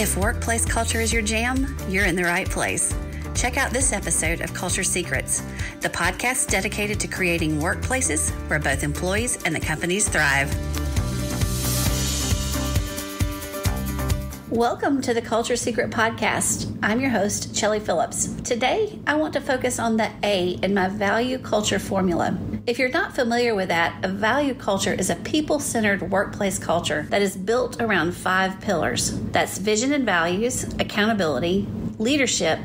If workplace culture is your jam, you're in the right place. Check out this episode of Culture Secrets, the podcast dedicated to creating workplaces where both employees and the companies thrive. Welcome to the Culture Secret Podcast. I'm your host, Chellie Phillips. Today, I want to focus on the A in my value culture formula. If you're not familiar with that, a value culture is a people centered workplace culture that is built around five pillars that's vision and values, accountability, leadership,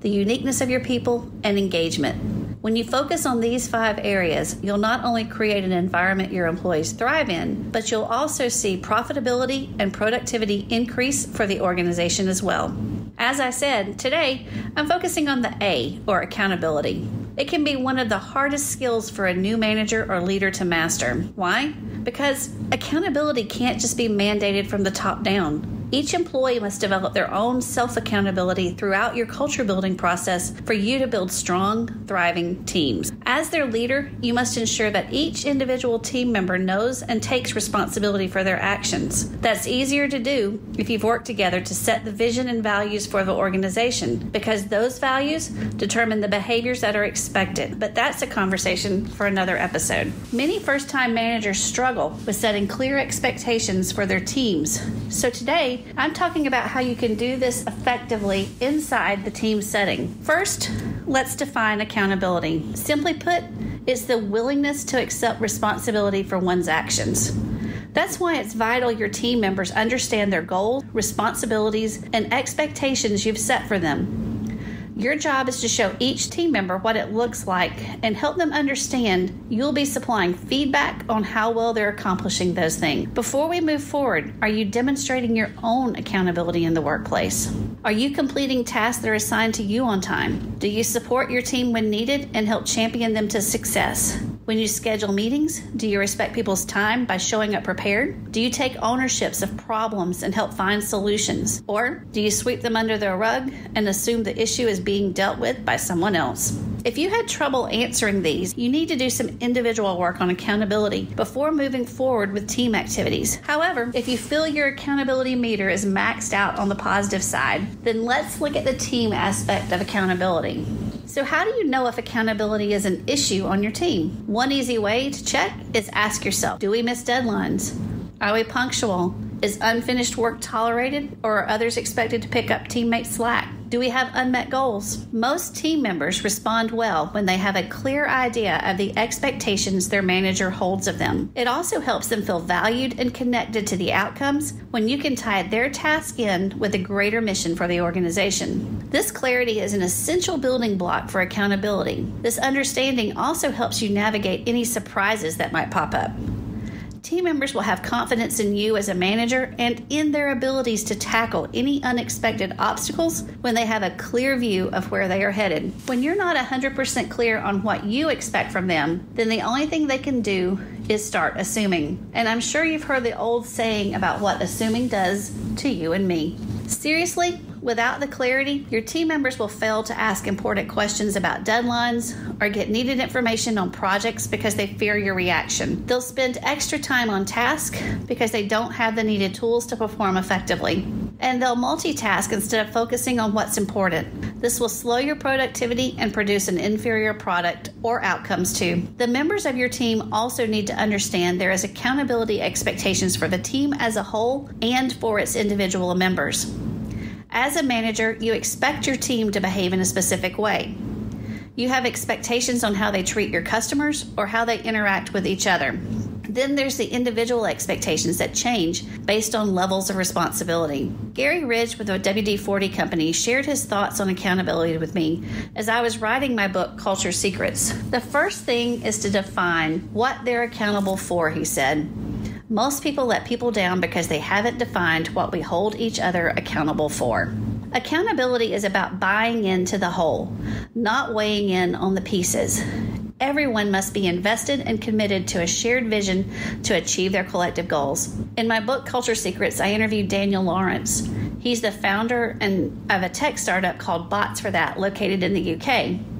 the uniqueness of your people, and engagement. When you focus on these five areas, you'll not only create an environment your employees thrive in, but you'll also see profitability and productivity increase for the organization as well. As I said, today I'm focusing on the A, or accountability. It can be one of the hardest skills for a new manager or leader to master. Why? Because accountability can't just be mandated from the top down. Each employee must develop their own self accountability throughout your culture building process for you to build strong, thriving teams. As their leader, you must ensure that each individual team member knows and takes responsibility for their actions. That's easier to do if you've worked together to set the vision and values for the organization, because those values determine the behaviors that are expected. But that's a conversation for another episode. Many first time managers struggle with setting clear expectations for their teams. So today, I'm talking about how you can do this effectively inside the team setting. First, let's define accountability. Simply it's the willingness to accept responsibility for one's actions. That's why it's vital your team members understand their goals, responsibilities, and expectations you've set for them. Your job is to show each team member what it looks like and help them understand you'll be supplying feedback on how well they're accomplishing those things. Before we move forward, are you demonstrating your own accountability in the workplace? Are you completing tasks that are assigned to you on time? Do you support your team when needed and help champion them to success? When you schedule meetings, do you respect people's time by showing up prepared? Do you take ownerships of problems and help find solutions? Or do you sweep them under the rug and assume the issue is being dealt with by someone else? If you had trouble answering these, you need to do some individual work on accountability before moving forward with team activities. However, if you feel your accountability meter is maxed out on the positive side, then let's look at the team aspect of accountability. So, how do you know if accountability is an issue on your team? One easy way to check is ask yourself Do we miss deadlines? Are we punctual? Is unfinished work tolerated, or are others expected to pick up teammates' slack? Do we have unmet goals? Most team members respond well when they have a clear idea of the expectations their manager holds of them. It also helps them feel valued and connected to the outcomes when you can tie their task in with a greater mission for the organization. This clarity is an essential building block for accountability. This understanding also helps you navigate any surprises that might pop up. Team members will have confidence in you as a manager and in their abilities to tackle any unexpected obstacles when they have a clear view of where they are headed. When you're not 100% clear on what you expect from them, then the only thing they can do is start assuming. And I'm sure you've heard the old saying about what assuming does to you and me. Seriously, Without the clarity, your team members will fail to ask important questions about deadlines or get needed information on projects because they fear your reaction. They'll spend extra time on tasks because they don't have the needed tools to perform effectively. And they'll multitask instead of focusing on what's important. This will slow your productivity and produce an inferior product or outcomes too. The members of your team also need to understand there is accountability expectations for the team as a whole and for its individual members. As a manager, you expect your team to behave in a specific way. You have expectations on how they treat your customers or how they interact with each other. Then there's the individual expectations that change based on levels of responsibility. Gary Ridge with the WD 40 Company shared his thoughts on accountability with me as I was writing my book, Culture Secrets. The first thing is to define what they're accountable for, he said. Most people let people down because they haven't defined what we hold each other accountable for. Accountability is about buying into the whole, not weighing in on the pieces. Everyone must be invested and committed to a shared vision to achieve their collective goals. In my book, Culture Secrets, I interviewed Daniel Lawrence. He's the founder and of a tech startup called Bots for That, located in the UK.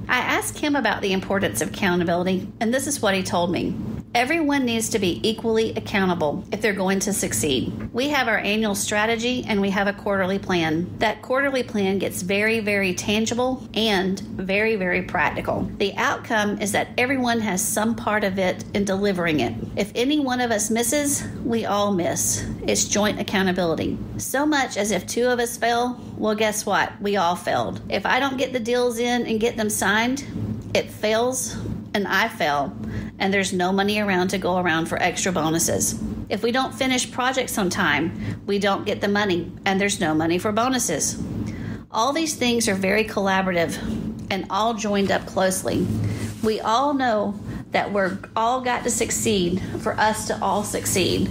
I asked him about the importance of accountability, and this is what he told me. Everyone needs to be equally accountable if they're going to succeed. We have our annual strategy and we have a quarterly plan. That quarterly plan gets very, very tangible and very, very practical. The outcome is that everyone has some part of it in delivering it. If any one of us misses, we all miss. It's joint accountability. So much as if two of us fail, well, guess what? We all failed. If I don't get the deals in and get them signed, it fails and I fail and there's no money around to go around for extra bonuses. If we don't finish projects on time, we don't get the money, and there's no money for bonuses. All these things are very collaborative and all joined up closely. We all know that we're all got to succeed for us to all succeed.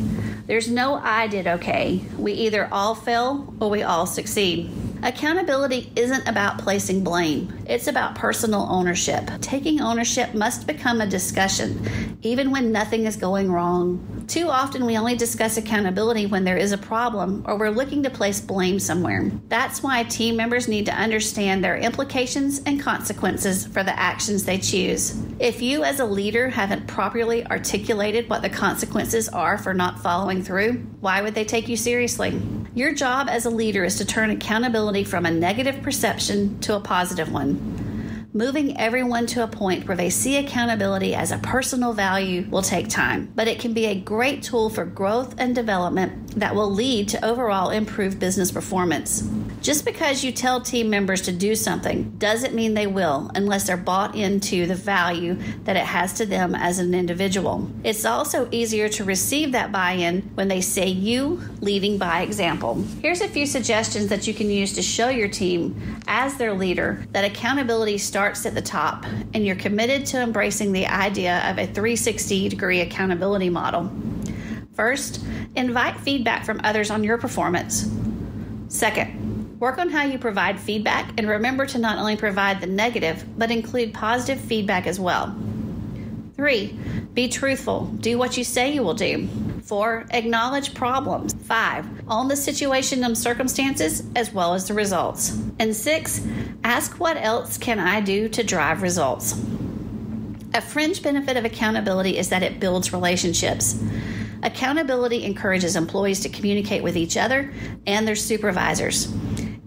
There's no I did okay. We either all fail or we all succeed. Accountability isn't about placing blame, it's about personal ownership. Taking ownership must become a discussion, even when nothing is going wrong. Too often, we only discuss accountability when there is a problem or we're looking to place blame somewhere. That's why team members need to understand their implications and consequences for the actions they choose. If you, as a leader, haven't properly articulated what the consequences are for not following through, why would they take you seriously? Your job as a leader is to turn accountability from a negative perception to a positive one. Moving everyone to a point where they see accountability as a personal value will take time, but it can be a great tool for growth and development that will lead to overall improved business performance. Just because you tell team members to do something doesn't mean they will unless they're bought into the value that it has to them as an individual. It's also easier to receive that buy in when they say you leading by example. Here's a few suggestions that you can use to show your team as their leader that accountability starts at the top and you're committed to embracing the idea of a 360 degree accountability model. First, invite feedback from others on your performance. Second, Work on how you provide feedback and remember to not only provide the negative, but include positive feedback as well. Three, be truthful. Do what you say you will do. Four, acknowledge problems. Five, own the situation and circumstances as well as the results. And six, ask what else can I do to drive results. A fringe benefit of accountability is that it builds relationships. Accountability encourages employees to communicate with each other and their supervisors.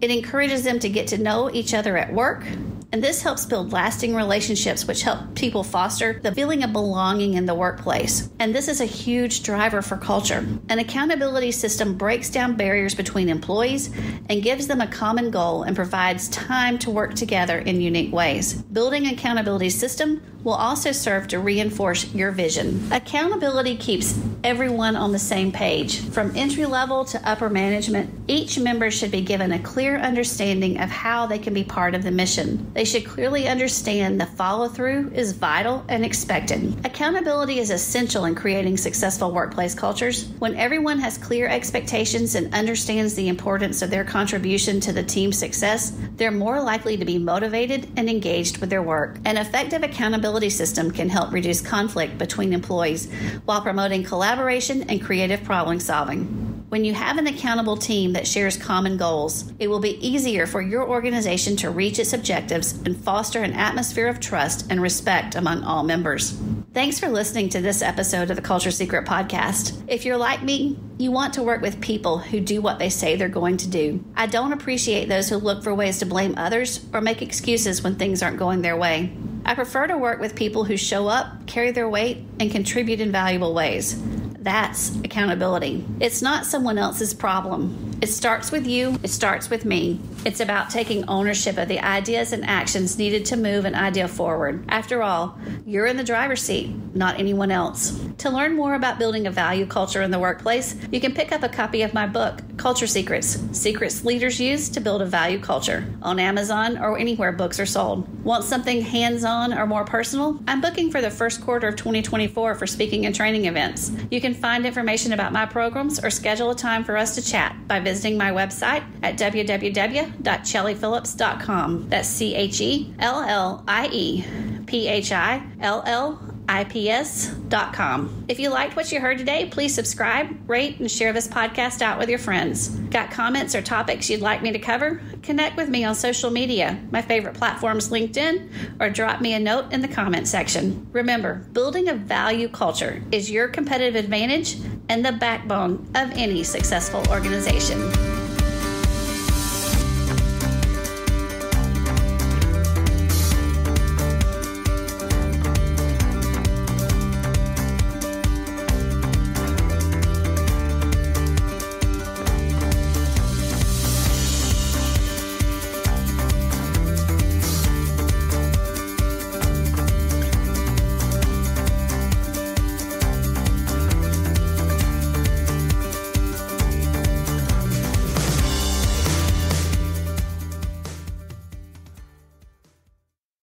It encourages them to get to know each other at work, and this helps build lasting relationships, which help people foster the feeling of belonging in the workplace. And this is a huge driver for culture. An accountability system breaks down barriers between employees and gives them a common goal and provides time to work together in unique ways. Building an accountability system will also serve to reinforce your vision. Accountability keeps everyone on the same page. From entry level to upper management, each member should be given a clear understanding of how they can be part of the mission. They should clearly understand the follow through is vital and expected. Accountability is essential in creating successful workplace cultures. When everyone has clear expectations and understands the importance of their contribution to the team's success, they're more likely to be motivated and engaged with their work. An effective accountability accountability system can help reduce conflict between employees while promoting collaboration and creative problem solving. When you have an accountable team that shares common goals, it will be easier for your organization to reach its objectives and foster an atmosphere of trust and respect among all members. Thanks for listening to this episode of the Culture Secret Podcast. If you're like me, you want to work with people who do what they say they're going to do. I don't appreciate those who look for ways to blame others or make excuses when things aren't going their way. I prefer to work with people who show up, carry their weight, and contribute in valuable ways. That's accountability. It's not someone else's problem. It starts with you, it starts with me. It's about taking ownership of the ideas and actions needed to move an idea forward. After all, you're in the driver's seat, not anyone else. To learn more about building a value culture in the workplace, you can pick up a copy of my book, Culture Secrets Secrets Leaders Use to Build a Value Culture, on Amazon or anywhere books are sold. Want something hands on or more personal? I'm booking for the first quarter of 2024 for speaking and training events. You can find information about my programs or schedule a time for us to chat by visiting my website at www.chelliephillips.com. That's C H E L L I E P H I L L ips.com. If you liked what you heard today, please subscribe, rate, and share this podcast out with your friends. Got comments or topics you'd like me to cover? Connect with me on social media. My favorite platforms LinkedIn or drop me a note in the comment section. Remember, building a value culture is your competitive advantage and the backbone of any successful organization.